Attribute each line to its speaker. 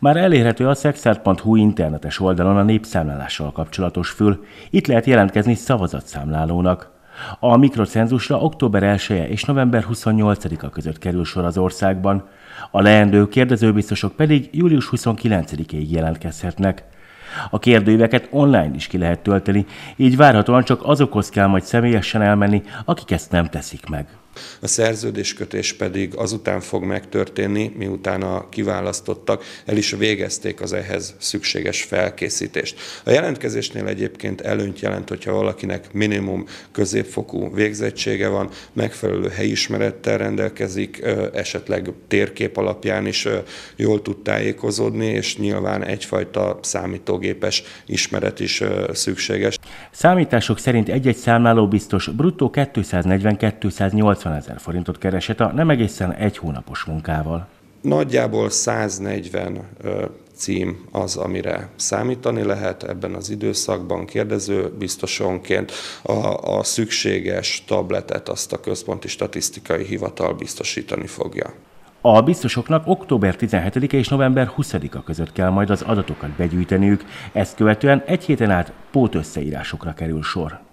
Speaker 1: Már elérhető a szexert.hu internetes oldalon a népszámlálással kapcsolatos fül. Itt lehet jelentkezni szavazatszámlálónak. A mikrocenzusra október 1 -e és november 28-a között kerül sor az országban. A leendő kérdezőbiztosok pedig július 29-ig jelentkezhetnek. A kérdőíveket online is ki lehet tölteni, így várhatóan csak azokhoz kell majd személyesen elmenni, akik ezt nem teszik meg.
Speaker 2: A szerződéskötés pedig azután fog megtörténni, miután a kiválasztottak el is végezték az ehhez szükséges felkészítést. A jelentkezésnél egyébként előnyt jelent, hogyha valakinek minimum középfokú végzettsége van, megfelelő helyismerettel rendelkezik, esetleg térkép alapján is jól tud tájékozódni, és nyilván egyfajta számítógépes ismeret is szükséges.
Speaker 1: Számítások szerint egy-egy számláló biztos bruttó 240-280 80 ezer forintot keresett a nem egészen egy hónapos munkával.
Speaker 2: Nagyjából 140 cím az, amire számítani lehet ebben az időszakban kérdező biztosonként. A, a szükséges tabletet azt a Központi Statisztikai Hivatal biztosítani fogja.
Speaker 1: A biztosoknak október 17-e és november 20-a között kell majd az adatokat begyűjteniük, ezt követően egy héten át pótösszeírásokra kerül sor.